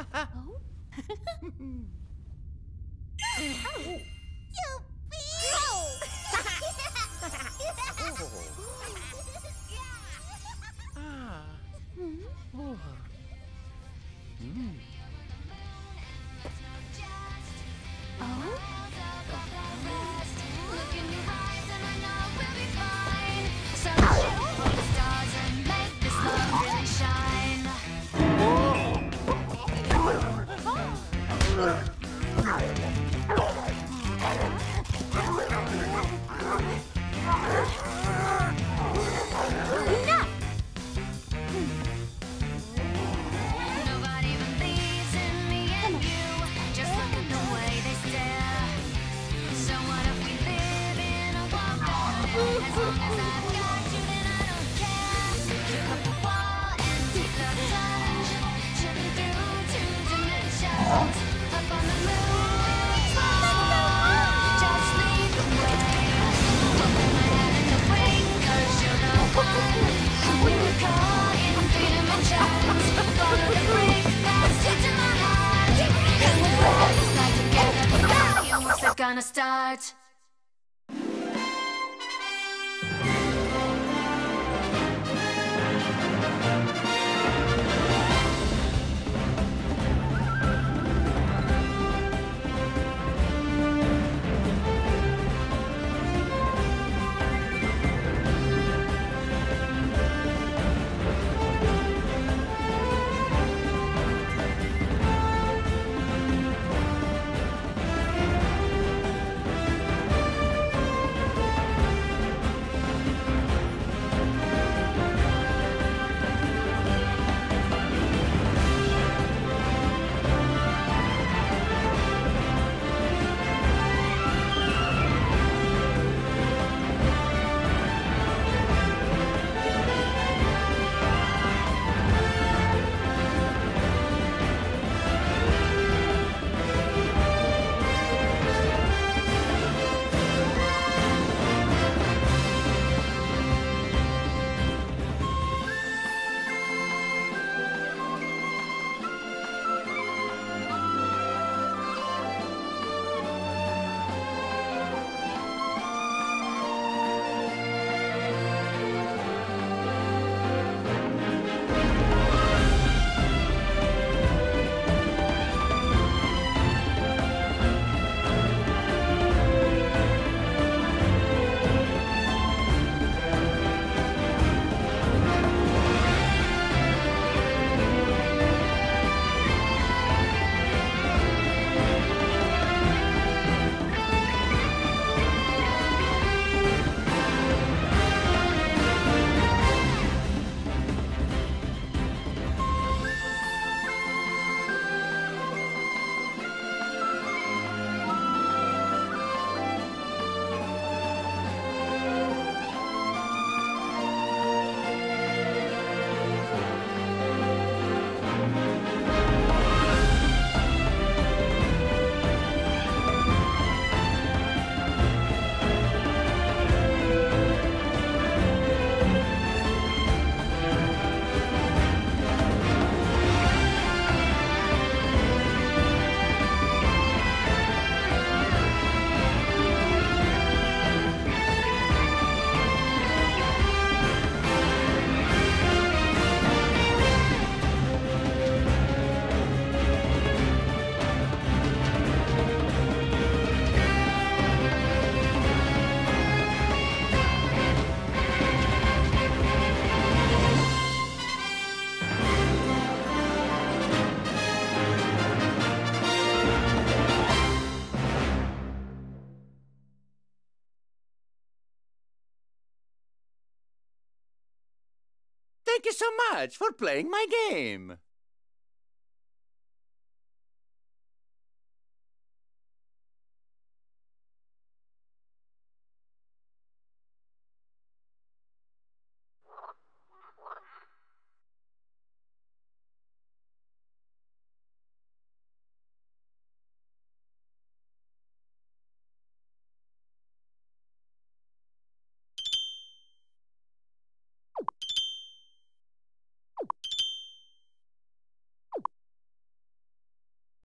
oh? Hmm. Huh? start. Thank you so much for playing my game.